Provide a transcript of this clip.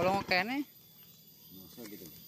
kalau mau kene masa gitu?